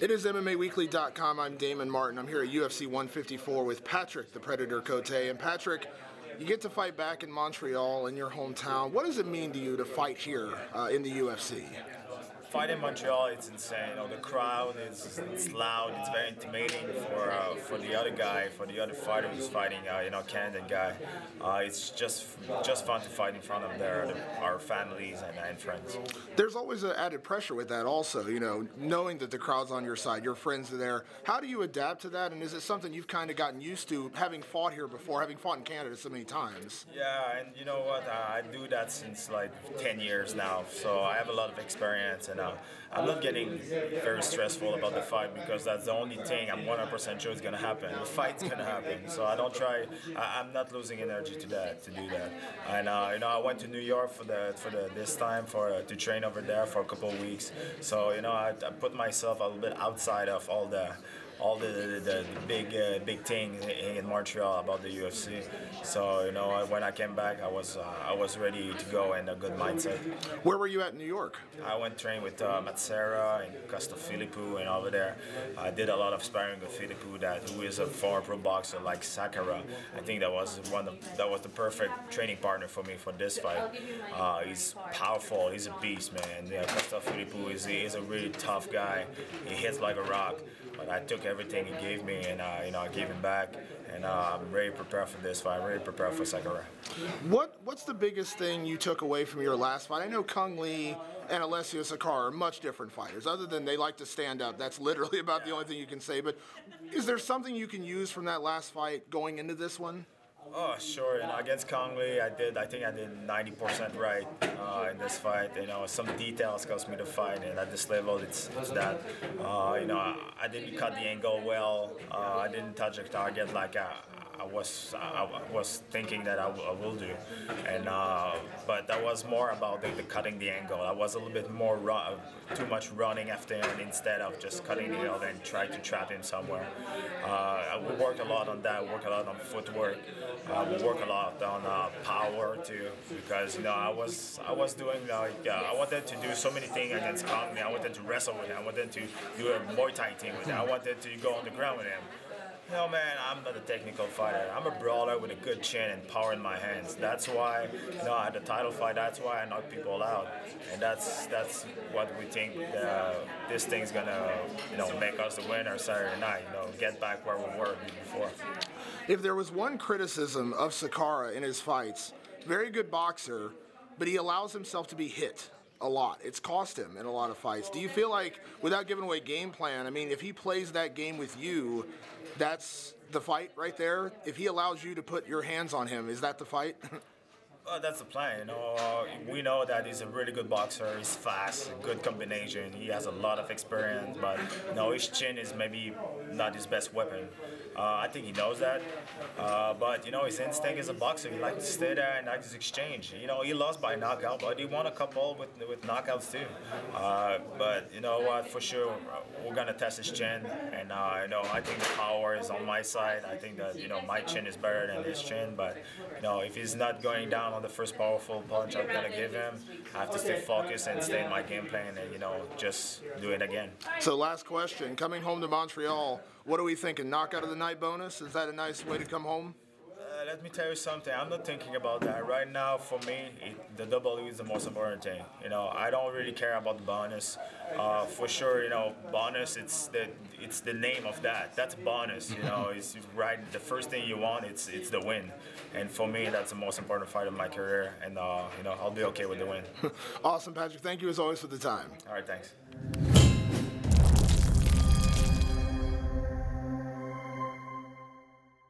It is MMAweekly.com. I'm Damon Martin. I'm here at UFC 154 with Patrick, the Predator Cote. And Patrick, you get to fight back in Montreal, in your hometown. What does it mean to you to fight here uh, in the UFC? Fight in Montreal, it's insane. You know, the crowd is it's loud. It's very intimidating for uh, for the other guy, for the other fighter who's fighting. Uh, you know, Canadian guy. Uh, it's just just fun to fight in front of their our families and, and friends. There's always an added pressure with that, also. You know, knowing that the crowd's on your side, your friends are there. How do you adapt to that? And is it something you've kind of gotten used to, having fought here before, having fought in Canada so many times? Yeah, and you know what? I do that since like 10 years now, so I have a lot of experience and uh, I'm not getting very stressful about the fight because that's the only thing I'm 100% sure is gonna happen. The fight's gonna happen, so I don't try. I, am not losing energy to that to do that. And uh, you know, I went to New York for the for the this time for uh, to train over there for a couple of weeks. So you know, I, I put myself a little bit outside of all the all the, the, the big uh, big thing in Montreal about the UFC. So you know, when I came back, I was uh, I was ready to go and a good mindset. Where were you at in New York? I went train with uh, Matt Serra and Costa Philippou and over there. I did a lot of sparring with Philippou, that who is a former pro boxer like Sakara. I think that was one of that was the perfect training partner for me for this fight. Uh, he's powerful. He's a beast, man. Yeah, Costa Philippou is is a really tough guy. He hits like a rock. But I took everything he gave me, and uh, you know I gave him back, and uh, I'm ready to prepare for this fight. I'm ready to prepare for second round. What What's the biggest thing you took away from your last fight? I know Cung Le and Alessio Sakara are much different fighters. Other than they like to stand up, that's literally about the only thing you can say. But is there something you can use from that last fight going into this one? Oh, sure. You know, against Cung Le, I did. I think I did 90% right uh, in this fight. You know, some details cost me the fight, and at this level, it's, it's that. Uh, you know, I, I, didn't cut the angle well. Uh, I didn't touch a target like I, I was I was thinking that I, will do, and uh, but that was more about the, the, cutting the angle. I was a little bit more too much running after him instead of just cutting the other and try to trap him somewhere. Uh, we worked a lot on that. We worked a lot on footwork. Uh, we worked a lot on uh, power too, because you know I was I was doing like uh, I wanted to do so many things against Le. I wanted to wrestle with him. I wanted to do a Muay Thai thing with him. I wanted to go on the ground with him. No, man, I'm not a technical fighter. I'm a brawler with a good chin and power in my hands. That's why, you know, at the title fight, that's why I knock people out. And that's that's what we think uh, this thing's gonna, you know, make us the winner Saturday night. You know, get back where we were before. If there was one criticism of Sakara in his fights, very good boxer, but he allows himself to be hit a lot. It's cost him in a lot of fights. Do you feel like, without giving away game plan, I mean, if he plays that game with you, that's the fight right there. If he allows you to put your hands on him, is that the fight? Well, that's the plan. Uh, we know that he's a really good boxer. He's fast, good combination. He has a lot of experience, but you know, his chin is maybe not his best weapon. Uh, I think he knows that. Uh, but you know, his instinct as a boxer, he likes to stay there and likes to exchange. You know, he lost by knockout, but he won a couple with with knockouts too. Uh, but you know what? For sure, we're gonna test his chin, and uh, you know, I think the power is on my side. I think that you know my chin is better than his chin, but you know, if he's not going down on the first powerful punch I'm gonna give him, I have to stay focused and stay in my game plan, and you know, just do it again. So, last question: Coming home to Montreal. What are we thinking? Knockout of the night bonus? Is that a nice way to come home? Uh, let me tell you something. I'm not thinking about that right now. For me, it, the W is the most important thing. You know, I don't really care about the bonus. Uh, for sure, you know, bonus. It's the it's the name of that. That's bonus. You know, it's right. The first thing you want, it's it's the win. And for me, that's the most important fight of my career. And uh, you know, I'll be okay with the win. awesome, Patrick. Thank you as always for the time. All right, thanks.